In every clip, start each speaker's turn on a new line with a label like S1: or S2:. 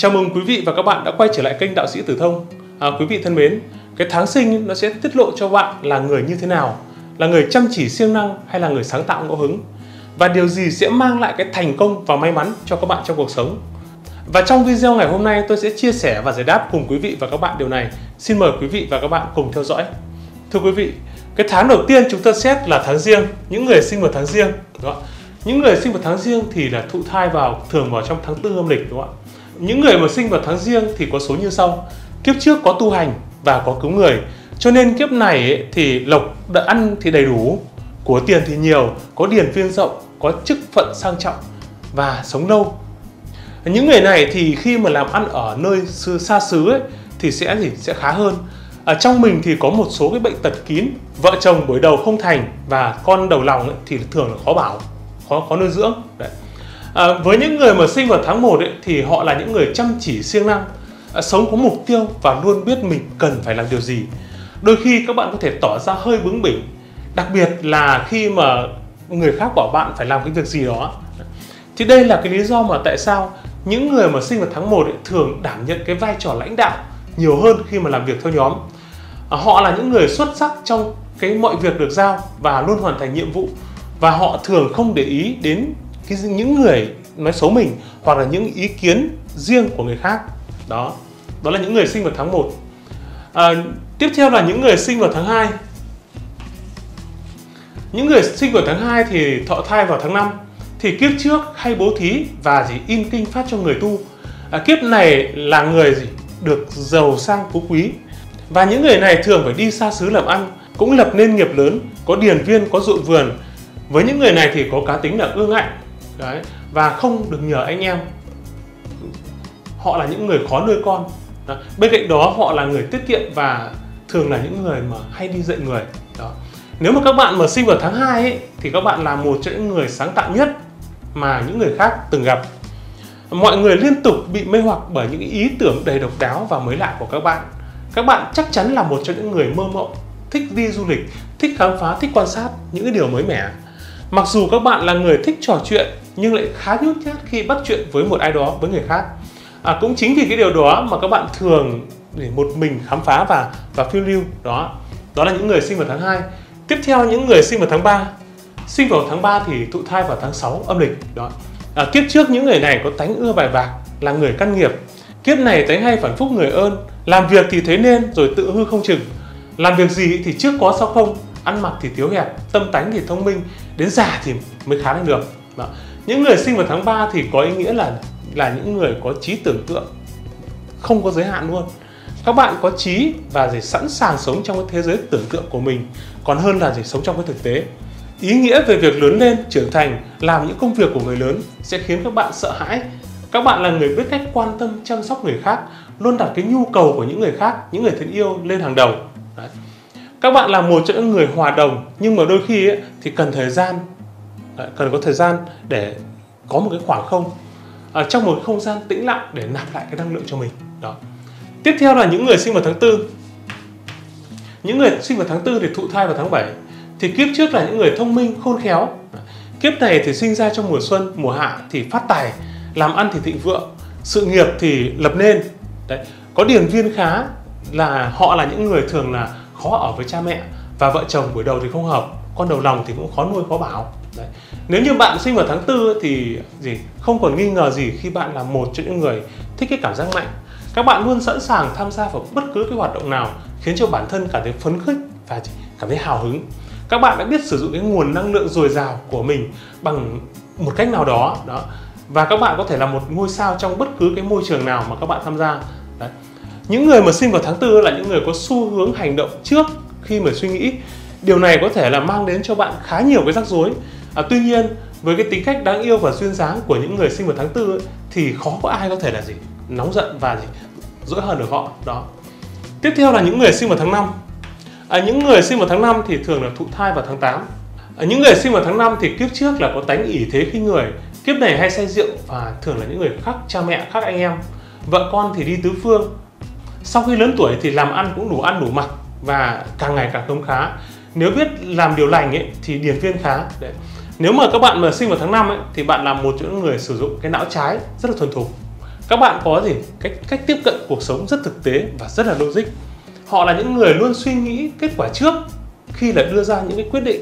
S1: Chào mừng quý vị và các bạn đã quay trở lại kênh Đạo sĩ Tử Thông. À, quý vị thân mến, cái tháng sinh nó sẽ tiết lộ cho bạn là người như thế nào, là người chăm chỉ siêng năng hay là người sáng tạo ngẫu hứng và điều gì sẽ mang lại cái thành công và may mắn cho các bạn trong cuộc sống. Và trong video ngày hôm nay tôi sẽ chia sẻ và giải đáp cùng quý vị và các bạn điều này. Xin mời quý vị và các bạn cùng theo dõi. Thưa quý vị, cái tháng đầu tiên chúng ta xét là tháng riêng, những người sinh vào tháng riêng. Đúng không? Những người sinh vào tháng riêng thì là thụ thai vào thường vào trong tháng tư âm lịch đúng không ạ? Những người mà sinh vào tháng riêng thì có số như sau. Kiếp trước có tu hành và có cứu người. Cho nên kiếp này ấy, thì lộc đã ăn thì đầy đủ, của tiền thì nhiều, có điền viên rộng, có chức phận sang trọng và sống lâu. Những người này thì khi mà làm ăn ở nơi xa xứ ấy, thì sẽ gì sẽ khá hơn. Ở trong mình thì có một số cái bệnh tật kín, vợ chồng buổi đầu không thành và con đầu lòng ấy, thì thường là khó bảo, khó khó nuôi dưỡng. Đấy. À, với những người mà sinh vào tháng 1 ấy, thì họ là những người chăm chỉ siêng năng, à, sống có mục tiêu và luôn biết mình cần phải làm điều gì. Đôi khi các bạn có thể tỏ ra hơi bướng bỉnh, đặc biệt là khi mà người khác bảo bạn phải làm cái việc gì đó. Thì đây là cái lý do mà tại sao những người mà sinh vào tháng 1 ấy, thường đảm nhận cái vai trò lãnh đạo nhiều hơn khi mà làm việc theo nhóm. À, họ là những người xuất sắc trong cái mọi việc được giao và luôn hoàn thành nhiệm vụ và họ thường không để ý đến cái những người nói xấu mình hoặc là những ý kiến riêng của người khác. Đó đó là những người sinh vào tháng 1 à, tiếp theo là những người sinh vào tháng 2 những người sinh vào tháng 2 thì thọ thai vào tháng 5 thì kiếp trước hay bố thí và gì in kinh phát cho người tu. À, kiếp này là người gì? Được giàu sang phú quý. Và những người này thường phải đi xa xứ làm ăn cũng lập nên nghiệp lớn có điền viên có ruộng vườn. Với những người này thì có cá tính là ương ngạnh đấy và không được nhờ anh em. Họ là những người khó nuôi con. Đó. bên cạnh đó họ là người tiết kiệm và thường là những người mà hay đi dạy người. Đó. Nếu mà các bạn mà sinh vào tháng 2 ấy, thì các bạn là một trong những người sáng tạo nhất mà những người khác từng gặp. Mọi người liên tục bị mê hoặc bởi những ý tưởng đầy độc đáo và mới lạ của các bạn. Các bạn chắc chắn là một trong những người mơ mộng thích đi du lịch thích khám phá thích quan sát những cái điều mới mẻ. Mặc dù các bạn là người thích trò chuyện nhưng lại khá nhút nhát khi bắt chuyện với một ai đó với người khác. À, cũng chính vì cái điều đó mà các bạn thường để một mình khám phá và và phiêu lưu. Đó đó là những người sinh vào tháng 2 tiếp theo những người sinh vào tháng 3 sinh vào tháng 3 thì thụ thai vào tháng 6 âm lịch. Đó. À, kiếp trước những người này có tánh ưa bài bạc là người căn nghiệp. Kiếp này tánh hay phản phúc người ơn. Làm việc thì thấy nên rồi tự hư không chừng. Làm việc gì thì trước có sau không. Ăn mặc thì thiếu hẹp tâm tánh thì thông minh. Đến già thì mới khá lên được. Đó những người sinh vào tháng 3 thì có ý nghĩa là là những người có trí tưởng tượng không có giới hạn luôn. Các bạn có trí và gì sẵn sàng sống trong cái thế giới tưởng tượng của mình còn hơn là gì sống trong cái thực tế. Ý nghĩa về việc lớn lên trưởng thành làm những công việc của người lớn sẽ khiến các bạn sợ hãi. Các bạn là người biết cách quan tâm chăm sóc người khác luôn đặt cái nhu cầu của những người khác những người thân yêu lên hàng đầu. Đấy. các bạn là một trong những người hòa đồng nhưng mà đôi khi ấy, thì cần thời gian cần có thời gian để có một cái khoảng không ở trong một không gian tĩnh lặng để nạp lại cái năng lượng cho mình. Đó. Tiếp theo là những người sinh vào tháng tư. Những người sinh vào tháng tư thì thụ thai vào tháng 7 thì kiếp trước là những người thông minh, khôn khéo. Kiếp này thì sinh ra trong mùa xuân, mùa hạ thì phát tài, làm ăn thì thịnh vượng, sự nghiệp thì lập nên. Đấy, có điền viên khá là họ là những người thường là khó ở với cha mẹ và vợ chồng buổi đầu thì không hợp, con đầu lòng thì cũng khó nuôi, khó bảo đấy. nếu như bạn sinh vào tháng tư thì gì, không còn nghi ngờ gì khi bạn là một trong những người thích cái cảm giác mạnh. Các bạn luôn sẵn sàng tham gia vào bất cứ cái hoạt động nào, khiến cho bản thân cảm thấy phấn khích và cảm thấy hào hứng. Các bạn đã biết sử dụng cái nguồn năng lượng dồi dào của mình bằng một cách nào đó đó. Và các bạn có thể là một ngôi sao trong bất cứ cái môi trường nào mà các bạn tham gia. Đấy. những người mà sinh vào tháng tư là những người có xu hướng hành động trước khi mà suy nghĩ. Điều này có thể là mang đến cho bạn khá nhiều cái rắc rối à, tuy nhiên với cái tính cách đáng yêu và duyên dáng của những người sinh vào tháng tư ấy, thì khó có ai có thể là gì nóng giận và gì dỗi hờn được họ. Đó. Tiếp theo là những người sinh vào tháng 5 à, những người sinh vào tháng 5 thì thường là thụ thai vào tháng 8 à, những người sinh vào tháng 5 thì kiếp trước là có tánh ỷ thế khi người. Kiếp này hay say rượu và thường là những người khác cha mẹ khác anh em. Vợ con thì đi tứ phương. Sau khi lớn tuổi thì làm ăn cũng đủ ăn đủ mặc và càng ngày càng khấm khá. Nếu biết làm điều lành ấy thì điền viên khá. Đấy nếu mà các bạn mà sinh vào tháng 5 ấy thì bạn là một trong những người sử dụng cái não trái rất là thuần thục. Các bạn có gì? Cách cách tiếp cận cuộc sống rất thực tế và rất là logic. Họ là những người luôn suy nghĩ kết quả trước khi là đưa ra những cái quyết định.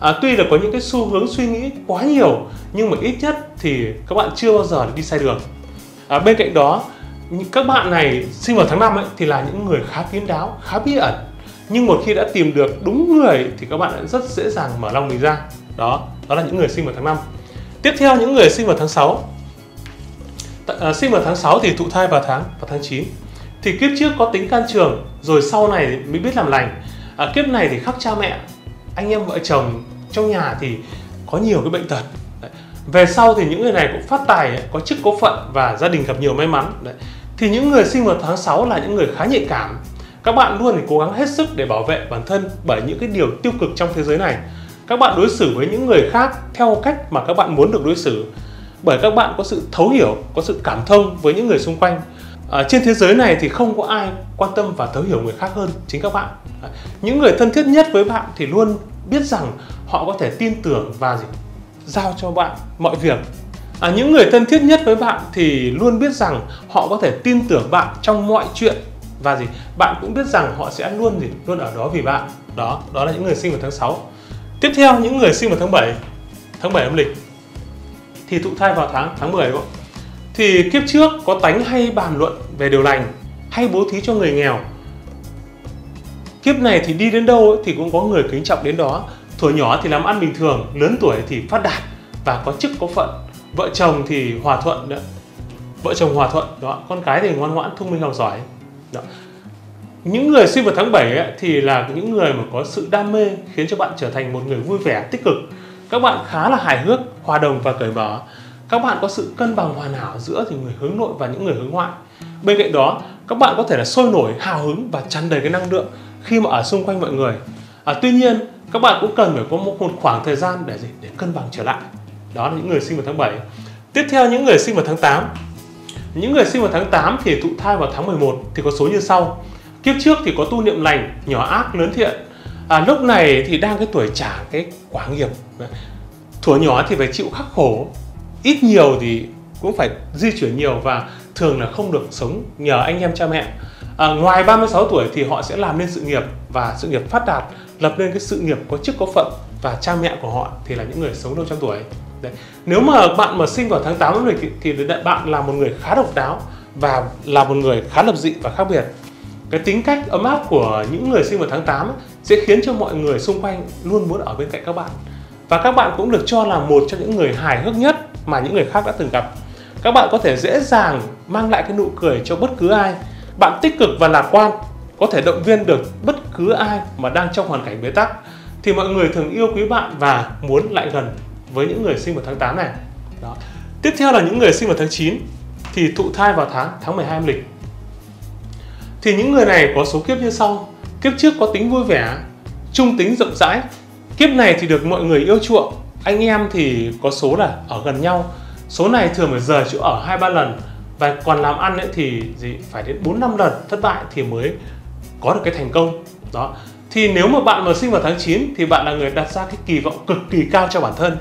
S1: À, tuy là có những cái xu hướng suy nghĩ quá nhiều nhưng mà ít nhất thì các bạn chưa bao giờ đi sai đường. À, bên cạnh đó các bạn này sinh vào tháng 5 ấy, thì là những người khá kín đáo khá bí ẩn nhưng một khi đã tìm được đúng người thì các bạn rất dễ dàng mở lòng mình ra. Đó đó là những người sinh vào tháng 5 tiếp theo những người sinh vào tháng 6 à, sinh vào tháng 6 thì thụ thai vào tháng vào tháng 9 thì kiếp trước có tính can trường rồi sau này mới biết làm lành. À, kiếp này thì khắc cha mẹ anh em vợ chồng trong nhà thì có nhiều cái bệnh tật. Đấy. về sau thì những người này cũng phát tài có chức có phận và gia đình gặp nhiều may mắn. Đấy. thì những người sinh vào tháng 6 là những người khá nhạy cảm các bạn luôn phải cố gắng hết sức để bảo vệ bản thân bởi những cái điều tiêu cực trong thế giới này. Các bạn đối xử với những người khác theo cách mà các bạn muốn được đối xử bởi các bạn có sự thấu hiểu có sự cảm thông với những người xung quanh. À, trên thế giới này thì không có ai quan tâm và thấu hiểu người khác hơn chính các bạn. À, những người thân thiết nhất với bạn thì luôn biết rằng họ có thể tin tưởng và gì giao cho bạn mọi việc. À, những người thân thiết nhất với bạn thì luôn biết rằng họ có thể tin tưởng bạn trong mọi chuyện và gì? Bạn cũng biết rằng họ sẽ luôn gì? Luôn ở đó vì bạn. Đó đó là những người sinh vào tháng 6 tiếp theo, những người sinh vào tháng 7 tháng 7 âm lịch. Thì thụ thai vào tháng tháng 10 không? thì kiếp trước có tánh hay bàn luận về điều lành, hay bố thí cho người nghèo. Kiếp này thì đi đến đâu thì cũng có người kính trọng đến đó. Tuổi nhỏ thì làm ăn bình thường, lớn tuổi thì phát đạt và có chức có phận. Vợ chồng thì hòa thuận nữa. Vợ chồng hòa thuận, đó. Con cái thì ngoan ngoãn, thông minh, học giỏi đó. những người sinh vào tháng 7 ấy, thì là những người mà có sự đam mê khiến cho bạn trở thành một người vui vẻ tích cực. Các bạn khá là hài hước hòa đồng và cởi mở. Các bạn có sự cân bằng hoàn hảo giữa thì người hướng nội và những người hướng ngoại. Bên cạnh đó các bạn có thể là sôi nổi hào hứng và tràn đầy cái năng lượng khi mà ở xung quanh mọi người. À, tuy nhiên các bạn cũng cần phải có một, một khoảng thời gian để gì? Để cân bằng trở lại. Đó là những người sinh vào tháng 7 tiếp theo những người sinh vào tháng 8 những người sinh vào tháng 8 thì thụ thai vào tháng 11 thì có số như sau. Kiếp trước thì có tu niệm lành nhỏ ác lớn thiện. À, lúc này thì đang cái tuổi trả cái quả nghiệp. Thuở nhỏ thì phải chịu khắc khổ. Ít nhiều thì cũng phải di chuyển nhiều và thường là không được sống nhờ anh em cha mẹ. À, ngoài 36 tuổi thì họ sẽ làm nên sự nghiệp và sự nghiệp phát đạt lập nên cái sự nghiệp có chức có phận và cha mẹ của họ thì là những người sống lâu trăm tuổi. Đấy. nếu mà bạn mà sinh vào tháng 8 âm lịch thì, thì bạn là một người khá độc đáo và là một người khá lập dị và khác biệt. Cái tính cách ấm áp của những người sinh vào tháng 8 sẽ khiến cho mọi người xung quanh luôn muốn ở bên cạnh các bạn. Và các bạn cũng được cho là một trong những người hài hước nhất mà những người khác đã từng gặp. Các bạn có thể dễ dàng mang lại cái nụ cười cho bất cứ ai. Bạn tích cực và lạc quan có thể động viên được bất cứ ai mà đang trong hoàn cảnh bế tắc, thì mọi người thường yêu quý bạn và muốn lại gần với những người sinh vào tháng 8 này. Đó. tiếp theo là những người sinh vào tháng 9 thì thụ thai vào tháng tháng 12 âm lịch. Thì những người này có số kiếp như sau. Kiếp trước có tính vui vẻ, trung tính rộng rãi. Kiếp này thì được mọi người yêu chuộng. Anh em thì có số là ở gần nhau. Số này thường phải rời chỗ ở hai ba lần. Và còn làm ăn ấy thì gì? Phải đến 4 năm lần thất bại thì mới có được cái thành công. Đó. Thì nếu mà bạn mà sinh vào tháng 9 thì bạn là người đặt ra cái kỳ vọng cực kỳ cao cho bản thân.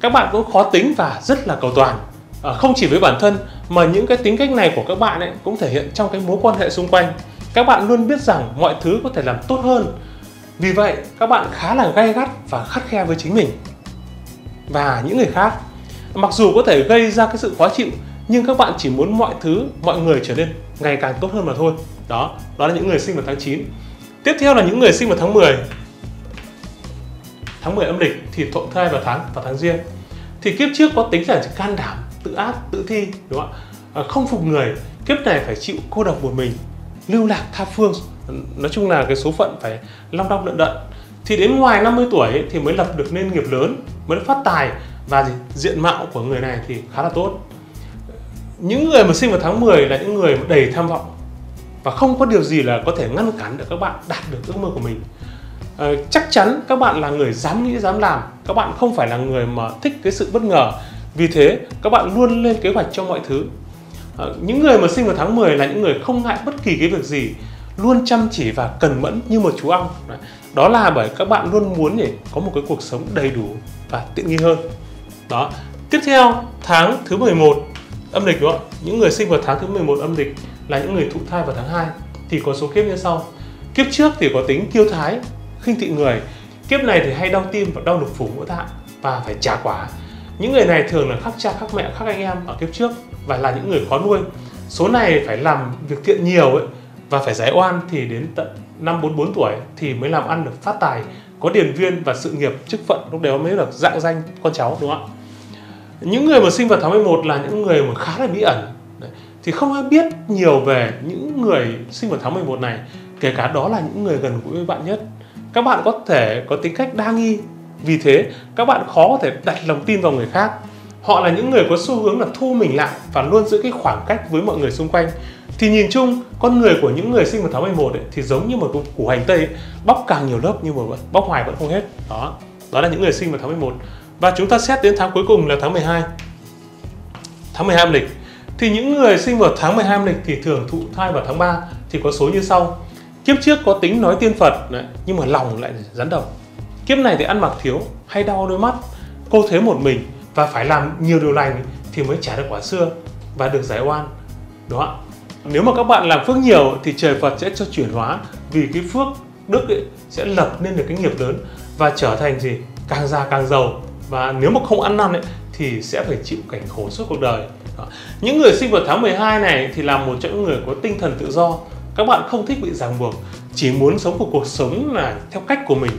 S1: Các bạn cũng khó tính và rất là cầu toàn. À, không chỉ với bản thân mà những cái tính cách này của các bạn ấy cũng thể hiện trong cái mối quan hệ xung quanh. Các bạn luôn biết rằng mọi thứ có thể làm tốt hơn. Vì vậy các bạn khá là gay gắt và khắt khe với chính mình. Và những người khác mặc dù có thể gây ra cái sự khó chịu nhưng các bạn chỉ muốn mọi thứ mọi người trở nên ngày càng tốt hơn mà thôi đó đó là những người sinh vào tháng 9 tiếp theo là những người sinh vào tháng 10 tháng 10 âm lịch thì thọ thai vào tháng vào tháng riêng thì kiếp trước có tính là can đảm tự ác tự thi đúng không ạ? À, không phục người kiếp này phải chịu cô độc một mình lưu lạc tha phương. Nói chung là cái số phận phải long đong lận đận. Thì đến ngoài 50 tuổi thì mới lập được nên nghiệp lớn mới phát tài và gì, diện mạo của người này thì khá là tốt. Những người mà sinh vào tháng 10 là những người đầy tham vọng và không có điều gì là có thể ngăn cản được các bạn đạt được ước mơ của mình. À, chắc chắn các bạn là người dám nghĩ dám làm. Các bạn không phải là người mà thích cái sự bất ngờ. Vì thế các bạn luôn lên kế hoạch cho mọi thứ. À, những người mà sinh vào tháng 10 là những người không ngại bất kỳ cái việc gì. Luôn chăm chỉ và cần mẫn như một chú ong. Đó là bởi các bạn luôn muốn để có một cái cuộc sống đầy đủ và tiện nghi hơn. Đó. Tiếp theo tháng thứ 11 âm lịch đúng không ạ? Những người sinh vào tháng thứ 11 âm lịch là những người thụ thai vào tháng 2 thì có số kiếp như sau. Kiếp trước thì có tính kiêu thái, khinh thị người. Kiếp này thì hay đau tim và đau lục phủ ngũ tạng và phải trả quả. Những người này thường là khắc cha khắc mẹ khắc anh em ở kiếp trước và là những người khó nuôi. Số này phải làm việc thiện nhiều ấy và phải giải oan thì đến tận năm 44 tuổi thì mới làm ăn được phát tài, có điền viên và sự nghiệp chức phận, lúc đó mới được dạng danh con cháu, đúng không ạ? Những người mà sinh vào tháng 11 là những người mà khá là bí ẩn. Đấy thì không ai biết nhiều về những người sinh vào tháng 11 này kể cả đó là những người gần gũi với bạn nhất. Các bạn có thể có tính cách đa nghi vì thế các bạn khó có thể đặt lòng tin vào người khác. Họ là những người có xu hướng là thu mình lại và luôn giữ cái khoảng cách với mọi người xung quanh. Thì nhìn chung con người của những người sinh vào tháng 11 ấy, thì giống như một củ hành tây ấy, bóc càng nhiều lớp nhưng mà bóc hoài vẫn không hết. Đó đó là những người sinh vào tháng 11 và chúng ta xét đến tháng cuối cùng là tháng 12 tháng 12 âm lịch thì những người sinh vào tháng 12 âm lịch thì thường thụ thai vào tháng 3 thì có số như sau. Kiếp trước có tính nói tiên Phật đấy, nhưng mà lòng lại rắn độc. Kiếp này thì ăn mặc thiếu hay đau đôi mắt cô thế một mình và phải làm nhiều điều lành thì mới trả được quả xưa và được giải oan. Đúng không nếu mà các bạn làm phước nhiều thì trời Phật sẽ cho chuyển hóa vì cái phước đức ấy sẽ lập nên được cái nghiệp lớn và trở thành gì? Càng già càng giàu. Và nếu mà không ăn năn ấy thì sẽ phải chịu cảnh khổ suốt cuộc đời. Những người sinh vào tháng 12 này thì là một trong những người có tinh thần tự do. Các bạn không thích bị ràng buộc, chỉ muốn sống một cuộc sống là theo cách của mình.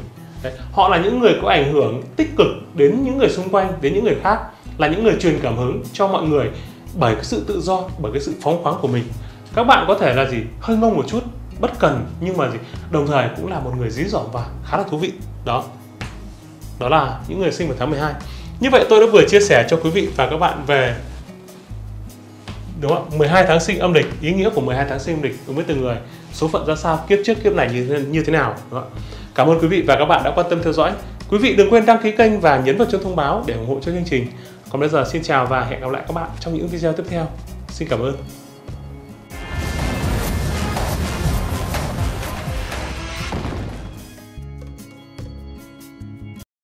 S1: Đấy. họ là những người có ảnh hưởng tích cực đến những người xung quanh, đến những người khác, là những người truyền cảm hứng cho mọi người bởi cái sự tự do, bởi cái sự phóng khoáng của mình. Các bạn có thể là gì? Hơi ngông một chút, bất cần, nhưng mà gì? Đồng thời cũng là một người dí dỏm và khá là thú vị. Đó. Đó là những người sinh vào tháng 12 như vậy tôi đã vừa chia sẻ cho quý vị và các bạn về, đúng không 12 tháng sinh âm lịch, ý nghĩa của 12 tháng sinh âm lịch đối với từng người. Số phận ra sao, kiếp trước, kiếp này như như thế nào, đúng không? cảm ơn quý vị và các bạn đã quan tâm theo dõi. Quý vị đừng quên đăng ký kênh và nhấn vào chuông thông báo để ủng hộ cho chương trình. Còn bây giờ xin chào và hẹn gặp lại các bạn trong những video tiếp theo. Xin cảm ơn.